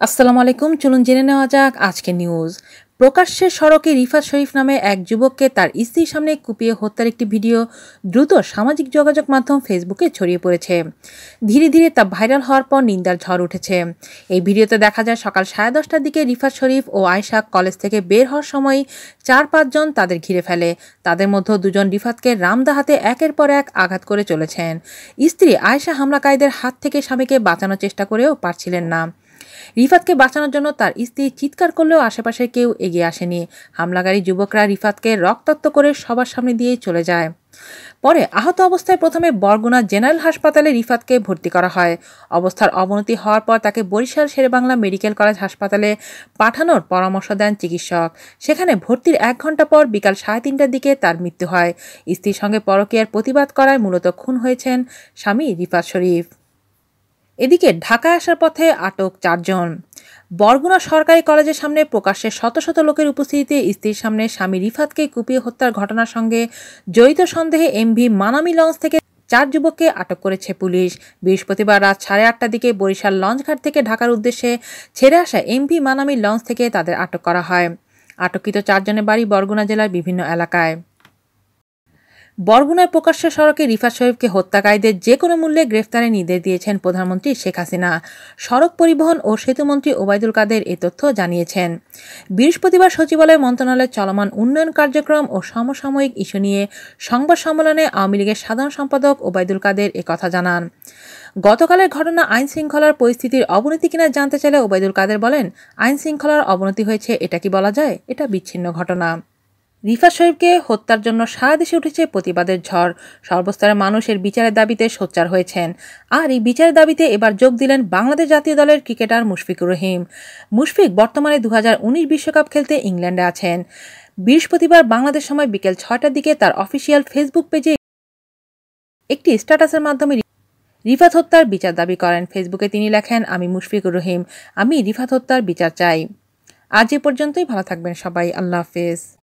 আসসালামু আলাইকুম। চলুন জেনে নেওয়া যাক আজকে নিউজ। প্রকাশ্যে সড়কে রিফাত শরীফ নামে এক যুবককে তার স্ত্রীর সামনে কুপিয়ে হত্যার একটি ভিডিও দ্রুত সামাজিক যোগাযোগ মাধ্যম ফেসবুকে ছড়িয়ে পড়েছে। ধীরে ধীরে তা ভাইরাল হওয়ার পর নিন্দার ঝড় উঠেছে। এই ভিডিওতে দেখা যায় সকাল সাড়ে দশটার দিকে রিফাত শরীফ ও আয়শা কলেজ থেকে বের হওয়ার সময় চার পাঁচজন তাদের ঘিরে ফেলে। তাদের মধ্যে দুজন রিফাতকে রামদা হাতে একের পর এক আঘাত করে চলেছেন। স্ত্রী আয়শা হামলাকারীদের হাত থেকে স্বামীকে বাঁচানোর চেষ্টা করেও পারছিলেন না। রিফাতকে বাঁচানোর জন্য তার স্ত্রী চিৎকার করলেও আশেপাশে কেউ এগিয়ে আসেনি। হামলাকারী যুবকরা রিফাতকে রক্তাক্ত করে সবার সামনে দিয়েই চলে যায়। পরে আহত অবস্থায় প্রথমে বরগুনা জেনারেল হাসপাতালে রিফাতকে ভর্তি করা হয়। অবস্থার অবনতি হওয়ার পর তাকে বরিশাল শেরেবাংলা মেডিকেল কলেজ হাসপাতালে পাঠানোর পরামর্শ দেন চিকিৎসক। সেখানে ভর্তির এক ঘণ্টা পর বিকাল সাড়ে তিনটার দিকে তার মৃত্যু হয়। স্ত্রীর সঙ্গে পরকীয়ার প্রতিবাদ করায় মূলত খুন হয়েছেন স্বামী রিফাত শরীফ। এদিকে ঢাকায় আসার পথে আটক চারজন। বরগুনা সরকারি কলেজের সামনে প্রকাশ্যে শত শত লোকের উপস্থিতিতে স্ত্রীর সামনে স্বামী রিফাতকে কুপিয়ে হত্যার ঘটনার সঙ্গে জড়িত সন্দেহে এমভি মানামি লঞ্চ থেকে চার যুবককে আটক করেছে পুলিশ। বৃহস্পতিবার রাত সাড়ে আটটার দিকে বরিশাল লঞ্চঘাট থেকে ঢাকার উদ্দেশ্যে ছেড়ে আসা এমভি মানামি লঞ্চ থেকে তাদের আটক করা হয়। আটককৃত চারজনের বাড়ি বরগুনা জেলার বিভিন্ন এলাকায়। বরগুনায় প্রকাশ্য সড়কে রিফাত শরীফকে হত্যাকারীদের যে কোনো মূল্যে গ্রেফতারের নির্দেশ দিয়েছেন প্রধানমন্ত্রী শেখ হাসিনা। সড়ক পরিবহন ও সেতুমন্ত্রী ওবায়দুল কাদের এ তথ্য জানিয়েছেন। বৃহস্পতিবার সচিবালয় মন্ত্রণালয়ের চলমান উন্নয়ন কার্যক্রম ও সমসাময়িক ইস্যু নিয়ে সংবাদ সম্মেলনে আওয়ামী লীগের সাধারণ সম্পাদক ওবায়দুল কাদের কথা জানান। গতকালের ঘটনা আইন শৃঙ্খলার পরিস্থিতির অবনতি কিনা জানতে চাইলে ওবায়দুল কাদের বলেন, আইন শৃঙ্খলার অবনতি হয়েছে, এটা কি বলা যায়? এটা বিচ্ছিন্ন ঘটনা। রিফা শরীফকে হত্যার জন্য সারা দেশে উঠেছে প্রতিবাদের ঝড়। সর্বস্তরের মানুষের বিচারের দাবিতে সোচ্চার হয়েছেন। আর এই বিচারের দাবিতে এবার যোগ দিলেন বাংলাদেশ জাতীয় দলের ক্রিকেটার মুশফিকুর রহিম। মুশফিক বর্তমানে দু উনিশ বিশ্বকাপ খেলতে ইংল্যান্ডে আছেন। বৃহস্পতিবার বাংলাদেশ সময় বিকেল ছয়টার দিকে তার অফিসিয়াল ফেসবুক পেজে একটি স্ট্যাটাসের মাধ্যমে রিফাত হত্যার বিচার দাবি করেন। ফেসবুকে তিনি লেখেন, আমি মুশফিকুর রহিম। আমি রিফাত হত্যার বিচার চাই। আজ এ পর্যন্তই, ভালো থাকবেন সবাই। আল্লাহ হাফেজ।